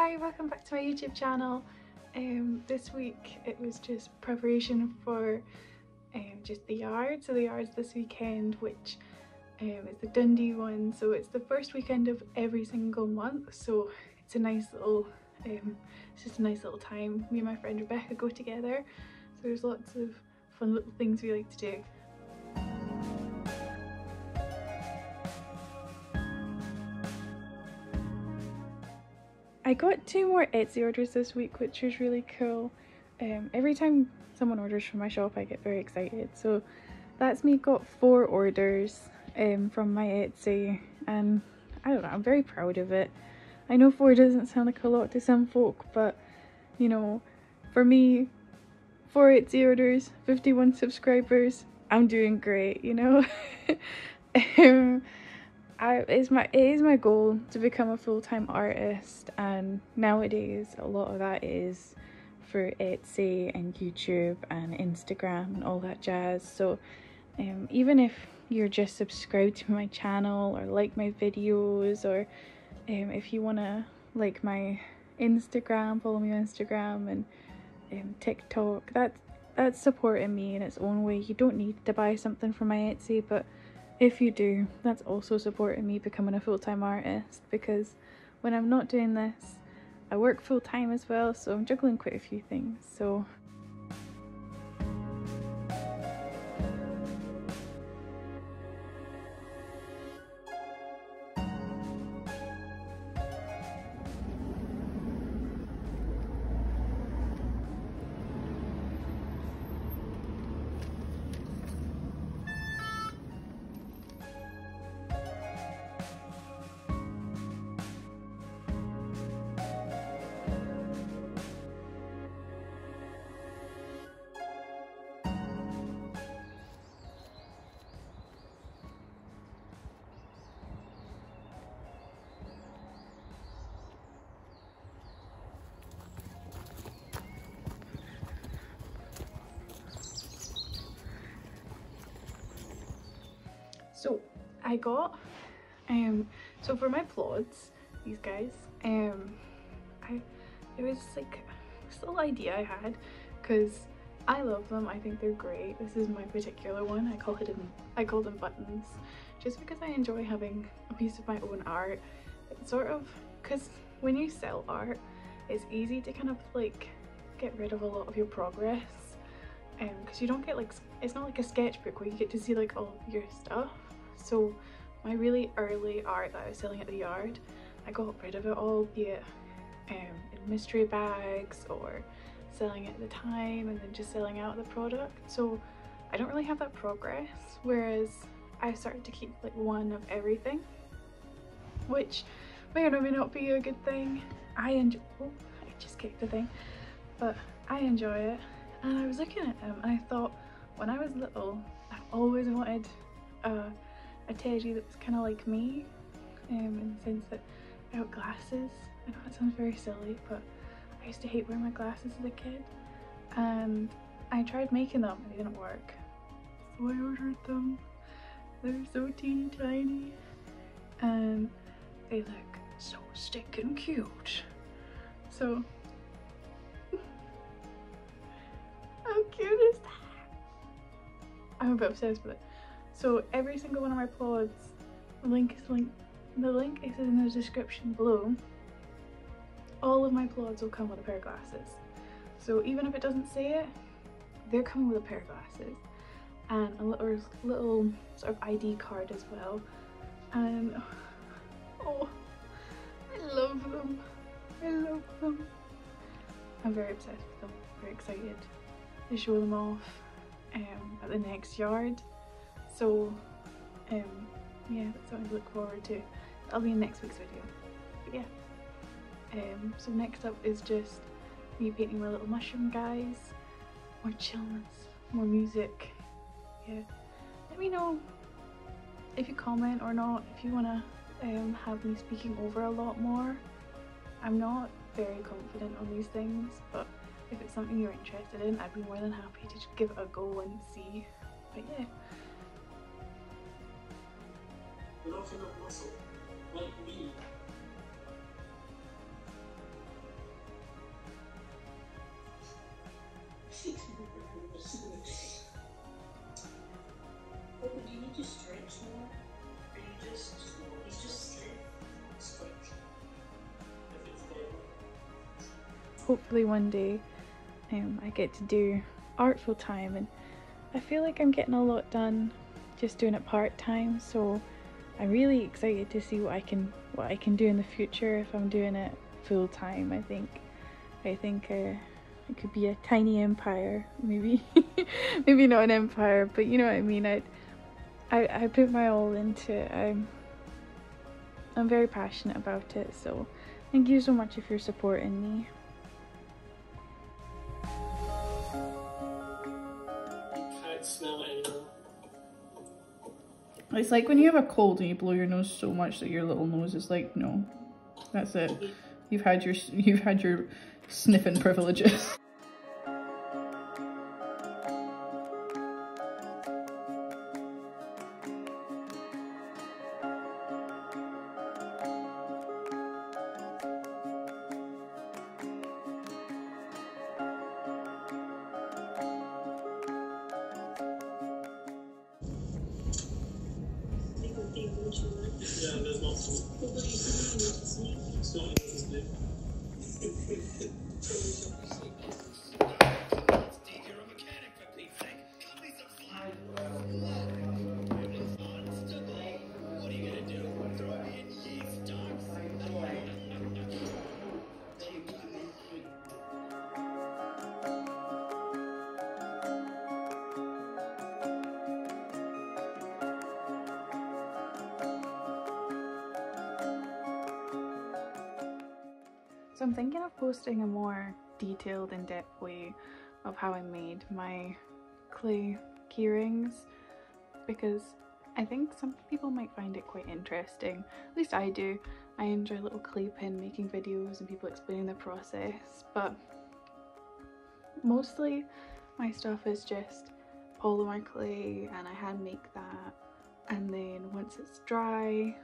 Hi, welcome back to my YouTube channel. Um, this week it was just preparation for um, just the yard. So the yard's this weekend, which um, is the Dundee one. So it's the first weekend of every single month. So it's a nice little, um, it's just a nice little time. Me and my friend Rebecca go together. So there's lots of fun little things we like to do. I got two more Etsy orders this week, which was really cool. Um, every time someone orders from my shop, I get very excited. So that's me got four orders um, from my Etsy, and I don't know, I'm very proud of it. I know four doesn't sound like a lot to some folk, but you know, for me, four Etsy orders, 51 subscribers, I'm doing great, you know? um, I it's my it is my goal to become a full-time artist and nowadays a lot of that is for Etsy and YouTube and Instagram and all that jazz. So um, even if you're just subscribed to my channel or like my videos or um, if you want to like my Instagram follow me on Instagram and um, TikTok that's that's supporting me in its own way. You don't need to buy something from my Etsy but if you do, that's also supporting me becoming a full-time artist because when I'm not doing this, I work full-time as well, so I'm juggling quite a few things. So I got um so for my plods, these guys, um I it was like this little idea I had because I love them. I think they're great. This is my particular one. I call it I call them buttons just because I enjoy having a piece of my own art. It's sort of because when you sell art, it's easy to kind of like get rid of a lot of your progress because um, you don't get like it's not like a sketchbook where you get to see like all your stuff so my really early art that I was selling at the yard I got rid of it all be it um, in mystery bags or selling it at the time and then just selling out the product. So I don't really have that progress whereas I started to keep like one of everything which may or may not be a good thing. I enjoy oh, I just kicked the thing but I enjoy it. And I was looking at them and I thought when I was little I always wanted a, a teddy that was kind of like me um, in the sense that I had glasses. I know that sounds very silly but I used to hate wearing my glasses as a kid. And I tried making them and they didn't work. So I ordered them. They're so teeny tiny. And they look so stinking cute. So How cute is that? I'm a bit obsessed with it. So every single one of my plods, the link is link the link is in the description below. All of my plods will come with a pair of glasses. So even if it doesn't say it, they're coming with a pair of glasses and a little little sort of ID card as well. And oh, I love them. I love them. I'm very obsessed with them. Very excited to show them off um, at the next yard. So um, yeah, that's something to look forward to. That'll be in next week's video. But yeah. Um, so next up is just me painting my little mushroom guys. More chillness, more music. Yeah. Let me know if you comment or not, if you wanna um, have me speaking over a lot more. I'm not very confident on these things, but if it's something you're interested in, I'd be more than happy to give it a go and see. But yeah muscular muscle will be But do you need to stretch more? Are you just, it's just stretch? Stretch. If it's there. Hopefully one day um, I get to do art full time and I feel like I'm getting a lot done just doing it part time so I'm really excited to see what I can what I can do in the future if I'm doing it full time I think. I think uh, it could be a tiny empire maybe. Maybe not an empire but you know what I mean. I I, I put my all into it I'm I'm very passionate about it so thank you so much if you're supporting me It's like when you have a cold and you blow your nose so much that your little nose is like, no, that's it. You've had your you've had your sniffing privileges. Yeah, there's multiple. So I'm thinking of posting a more detailed in-depth way of how I made my clay keyrings because I think some people might find it quite interesting, at least I do. I enjoy little clay pin making videos and people explaining the process but mostly my stuff is just polymer clay and I hand make that. And then once it's dry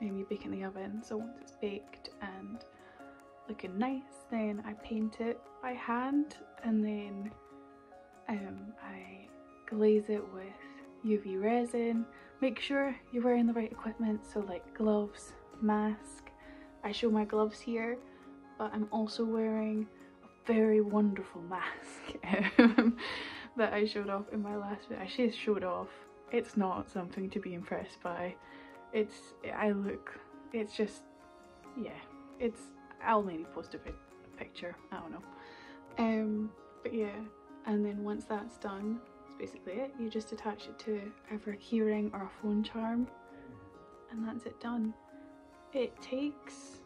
maybe bake in the oven. So once it's baked and looking nice then I paint it by hand and then um, I glaze it with UV resin. Make sure you're wearing the right equipment so like gloves, mask. I show my gloves here but I'm also wearing a very wonderful mask um, that I showed off in my last video. I should showed off. It's not something to be impressed by. It's, I look, it's just, yeah, it's I'll maybe post a, a picture, I don't know. Um, but yeah, and then once that's done, that's basically it. You just attach it to either a keyring or a phone charm and that's it done. It takes,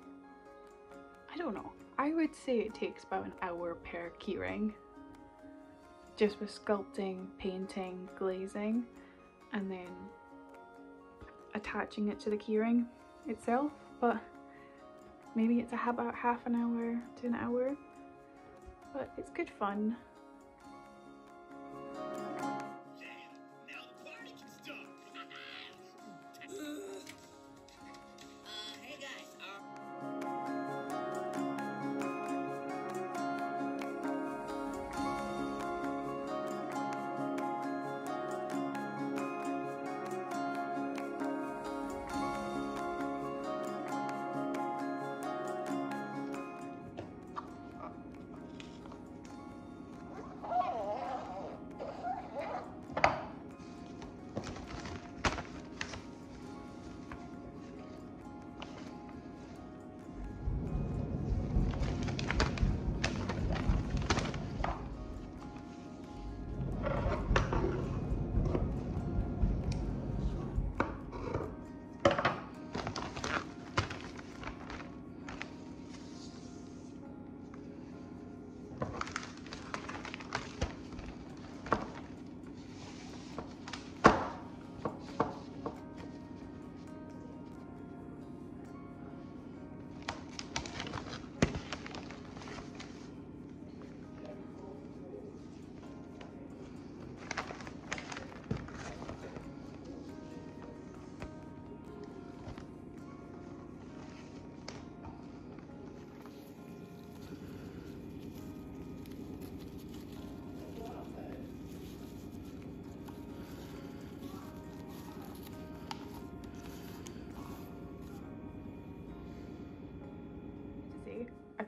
I don't know, I would say it takes about an hour per keyring just with sculpting, painting, glazing and then attaching it to the keyring itself but Maybe it's about half an hour to an hour, but it's good fun.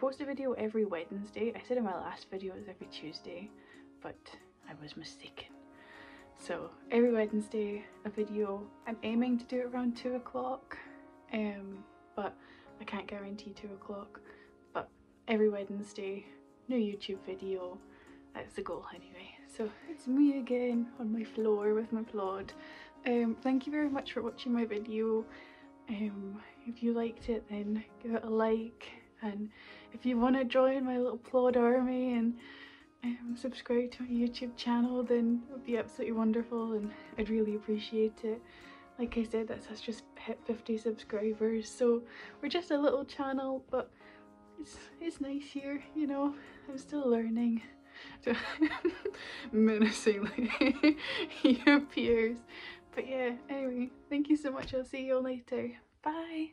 Post a video every Wednesday. I said in my last video it was every Tuesday, but I was mistaken. So every Wednesday a video. I'm aiming to do it around 2 o'clock, um, but I can't guarantee 2 o'clock. But every Wednesday, new YouTube video. That's the goal anyway. So it's me again on my floor with my plod. Um, thank you very much for watching my video. Um, if you liked it then give it a like and if you want to join my little plod army and um, subscribe to my YouTube channel then it would be absolutely wonderful and I'd really appreciate it. Like I said, that's us just hit 50 subscribers so we're just a little channel but it's, it's nice here, you know, I'm still learning. Menacingly he appears. But yeah, anyway, thank you so much. I'll see you all later. Bye.